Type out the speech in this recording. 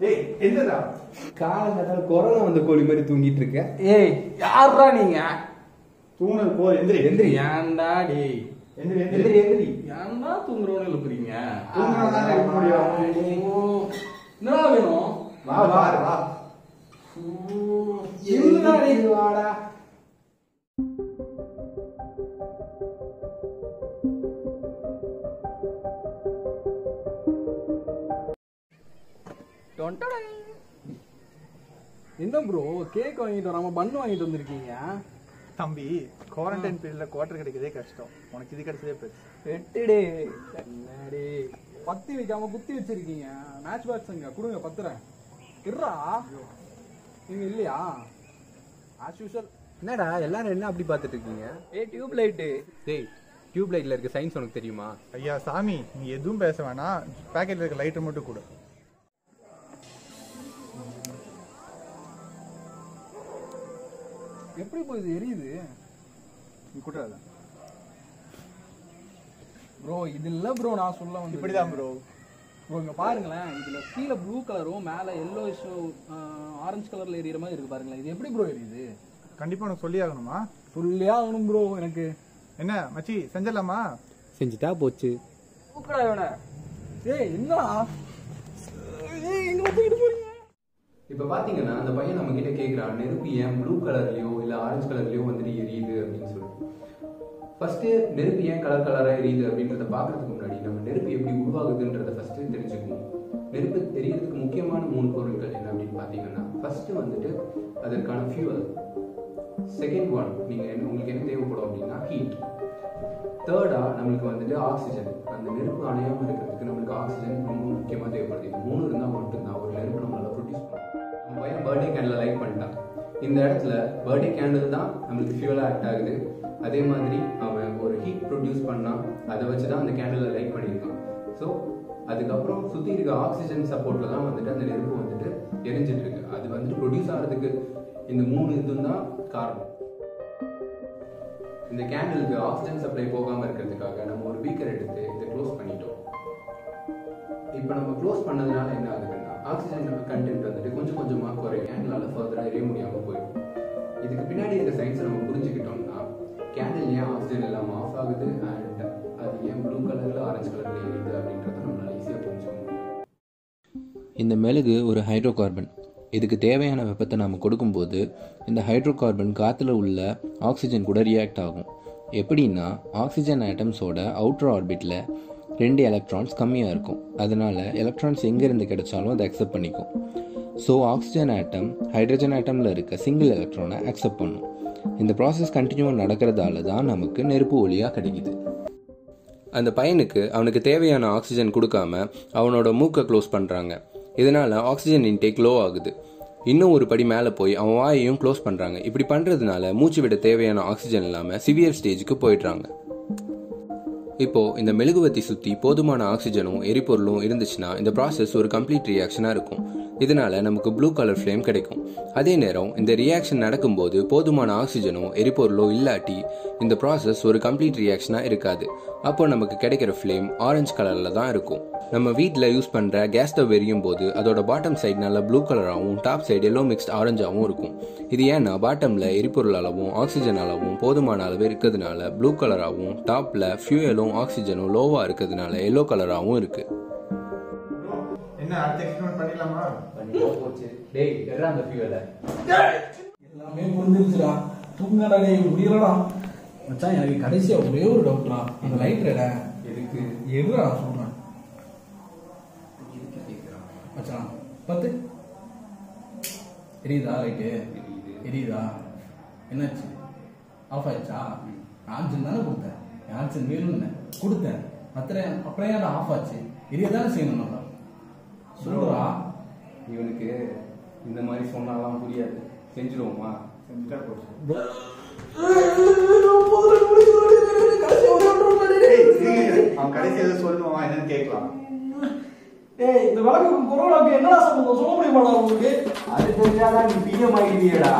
ஏய் என்னடா? காலங்கத்தால் கொரோனா வந்த கோழி மாதிரி தூங்கிட்டு இருக்க. ஏய் யாரா நீங்க? தூங்குனது போ எந்திரி. எந்திரி. ஏன்டா டேய்? எந்திரி எந்திரி. எந்திரி எந்திரி. ஏன்டா தூங்குறவனு எழுப்புறீங்க தூங்குறவன் முடியும். என்னடா வேணும்? வா வா வா. என்னடா டேய்? வாடா. என்ன ப்ரோ கேக் வாங்கிட்டு வராம பண்ணு வாங்கிட்டு வந்திருக்கீங்க? தம்பி குவாரண்டைன் பீரியட்ல குவார்டர் கிடைக்கிறதே கஷ்டம். உனக்கு இது கிடைச்சதே பெருசு. வெட்டுடே என்னடே? பத்தி வைக்காம குத்தி வச்சிருக்கீங்க. மேட்ச் பாக்ஸுங்க கொடுங்க பத்துறேன். இருடா. நீங்க இல்லையா? ஆஸ் யூஷுவல் என்னடா எல்லாரும் என்ன அப்படி பார்த்துட்டு இருக்கீங்க? ஏ டியூப் லைட்டு டேய் டியூப் லைட்ல இருக்க சயின்ஸ் உனக்கு தெரியுமா? ஐயா சாமி நீ எதுவும் பேச வேணாம். பேக்கெட்ல இருக்க லைட்டை மட்டும் கொடு. எப்படி போய் இது எரியுது? நீ கொடுறாத ப்ரோ இது இல்ல ப்ரோ நான் சொல்ல வந்து இப்படிதான் ப்ரோ ப்ரோ இங்க பாருங்களேன். இதுல கீழே ப்ளூ கலரும் மேல எல்லோ ஆரஞ்சு கலர்ல எரியுற மாதிரி இருக்கு பாருங்களேன். இது எப்படி ப்ரோ எரியுது? கண்டிப்பா உனக்கு சொல்லி ஆகணுமா? சொல்லியே ஆகணும் ப்ரோ எனக்கு. என்ன மச்சி செஞ்சிடலாமா செஞ்சுட்டா போச்சு. கூப்பிடா இவனை. ஏய் என்னடா? ஏய் எங்க தூக்கிட்டு போறீங்க. இப்போ பார்த்தீங்கன்னா அந்த பையன் நம்ம கிட்ட கேட்குறான் நெருப்பு ஏன் ப்ளூ கலர்லயோ இல்லை ஆரஞ்சு கலர்லயும் வந்துட்டு எரியுது அப்படின்னு சொல்லிட்டு ஃபர்ஸ்ட் நெருப்பு ஏன் கலர் கலரா எரியுது அப்படின்றத பார்க்கறதுக்கு முன்னாடி நம்ம நெருப்பு எப்படி உருவாகுதுன்றத ஃபர்ஸ்ட் தெரிஞ்சுக்கணும். நெருப்பு எரியறதுக்கு முக்கியமான மூணு பொருட்கள் என்ன அப்படின்னு பார்த்தீங்கன்னா ஃபர்ஸ்ட் வந்துட்டு அதற்கான ஃபியூவல் செகண்ட் ஒன் நீங்க என்ன உங்களுக்கு என்ன தேவைப்படும் அப்படின்னா ஹீட் தேர்டா நம்மளுக்கு வந்துட்டு ஆக்சிஜன் அந்த நெருப்பு அணையாம இருக்கிறதுக்கு நம்மளுக்கு ஆக்சிஜன் ரொம்ப முக்கியமா தேவை. இந்த இடத்துல பர்த்டே கேண்டில் தான் நம்மளுக்கு ஃபியூவல் ஆக்ட் ஆகுது. அதே மாதிரி அவன் ஒரு ஹீட் ப்ரொடியூஸ் பண்ணான் அதை வச்சு தான் அந்த கேண்டில் லைட் பண்ணியிருக்கான். ஸோ அதுக்கப்புறம் சுற்றி இருக்க ஆக்சிஜன் சப்போர்ட்டில் தான் வந்துட்டு அந்த நெருப்பு வந்துட்டு எரிஞ்சிட்டு இருக்கு. அது வந்துட்டு ப்ரொடியூஸ் ஆகிறதுக்கு இந்த மூணு இதுவும் தான் காரணம். இந்த கேண்டிலுக்கு ஆக்சிஜன் சப்ளை போகாமல் இருக்கிறதுக்காக நம்ம ஒரு பீக்கர் எடுத்து இதை க்ளோஸ் பண்ணிட்டோம். இப்போ நம்ம க்ளோஸ் பண்ணதுனால என்ன ஆகுதுன்னா ஆக்சிஜன் கண்டென்ட் வந்துட்டு கொஞ்சம் கொஞ்சமாக குறையும் கேண்டிலால ஃபர்தராக எரிய முடியாமல் போயிடும். இதுக்கு பின்னாடி இந்த சயின்ஸை நம்ம புரிஞ்சுக்கிட்டோம்னா கேண்டில் ஏன் ஆக்சிஜன் இல்லாம ஆஃப் ஆகுது? அண்ட் அது ஏன் ப்ளூ கலரில் ஆரஞ்சு கலரில் எரியுது அப்படின்றத நம்மளால் ஈஸியாக புரிஞ்சுக்க முடியும். இந்த மெழுகு ஒரு ஹைட்ரோ கார்பன் இதுக்கு தேவையான வெப்பத்தை நாம் கொடுக்கும்போது இந்த ஹைட்ரோ கார்பன் காற்றுல உள்ள ஆக்சிஜன் கூட ரியாக்ட் ஆகும். எப்படின்னா ஆக்சிஜன் ஆட்டம்ஸோட அவுட்ரு ஆர்பிட்டில் ரெண்டு எலக்ட்ரான்ஸ் கம்மியாக இருக்கும். அதனால எலக்ட்ரான்ஸ் எங்கேருந்து கிடைச்சாலும் அதை அக்செப்ட் பண்ணிக்கும். ஸோ ஆக்சிஜன் ஆட்டம் ஹைட்ரஜன் ஆட்டமில் இருக்க சிங்கிள் எலக்ட்ரானை அக்செப்ட் பண்ணும். இந்த ப்ராசஸ் கண்டினியூவாக நடக்கிறதால தான் நமக்கு நெருப்பு ஒளியாக கிடைக்குது. அந்த பையனுக்கு அவனுக்கு தேவையான ஆக்சிஜன் கொடுக்காம அவனோட மூக்கை க்ளோஸ் பண்ணுறாங்க இதனால் ஆக்சிஜன் இன்டேக் லோ ஆகுது. இன்னும் ஒரு படி மேலே போய் அவன் வாயையும் க்ளோஸ் பண்ணுறாங்க இப்படி பண்ணுறதுனால மூச்சு விட தேவையான ஆக்சிஜன் இல்லாமல் சிவியர் ஸ்டேஜுக்கு போயிடுறாங்க. இப்போ இந்த மெழுகுவத்தி சுற்றி போதுமான ஆக்சிஜனும் எரிபொருளும் இருந்துச்சுன்னா இந்த ப்ராசஸ் ஒரு கம்ப்ளீட் ரியாக்ஷனாக இருக்கும். இதனால நமக்கு ப்ளூ கலர் ஃப்ளேம் கிடைக்கும். அதே நேரம் இந்த ரியாக்ஷன் நடக்கும்போது போதுமான ஆக்சிஜனோ எரிபொருளோ இல்லாட்டி இந்த ப்ராசஸ் ஒரு கம்ப்ளீட் ரியாக்ஷனாக இருக்காது. அப்போ நமக்கு கிடைக்கிற ஃப்ளேம் ஆரஞ்சு கலரில் தான் இருக்கும். நம்ம வீட்டில் யூஸ் பண்ணுற கேஸ் ஸ்டவ் எரியும் போது அதோட பாட்டம் சைடு நல்லா ப்ளூ கலராகவும் டாப் சைடு எல்லோ மிக்ஸ்ட் ஆரஞ்சாகவும் இருக்கும். இது ஏன்னா பாட்டமில் எரிபொருள் அளவும் ஆக்சிஜன் அளவும் போதுமான அளவு இருக்கிறதுனால ப்ளூ கலராகவும் டாப்பில் ஃபியூயலும் ஆக்சிஜனும் லோவாக இருக்கிறதுனால எல்லோ கலராகவும் இருக்குது என்ன அடுத்த எக்ஸ்பெரிமெண்ட் பண்ணிடலாமா? பண்ணிட்டா போச்சு. டேய் எறா அந்த ஃபியூவலை எல்லாமே முடிஞ்சிருச்சுடா. தூங்கடா டேய் முடியலடா. மச்சான் எனக்கு கடைசியா ஒரே ஒரு டவுட்ரா அந்த லைட் ரெட எதுக்கு? எதுடா சொல்றேன்? மச்சான் பத்து எரியுதா லைட்டு எரியுது. எரியுதா? என்னாச்சு? ஆஃப் ஆயிடுச்சா? ஆக்சிஜன் தானே கொடுத்தேன். ஆக்சிஜன் வேணும்னு. கொடுத்தேன். அத்தனை அப்புறம் ஏன் ஆஃப் ஆச்சு? எரியதானே செய்யணும் நல்லா சொல்லுடா இவனுக்கு இந்த மாதிரி சொன்னாலாம் புரியாது. செஞ்சுருவோமா? செஞ்சுட்டா போச்சு கடைசி எதை சொல்லணுமா என்னன்னு கேட்கலாம். ஏய் இந்த விளக்கு கொரோனாக்கு என்னடா சம்பந்தம்? சொல்ல முடியுமாடா உங்களுக்கு? அது தெரிஞ்சாதான் நீ பிஎம் ஆகிடுவியடா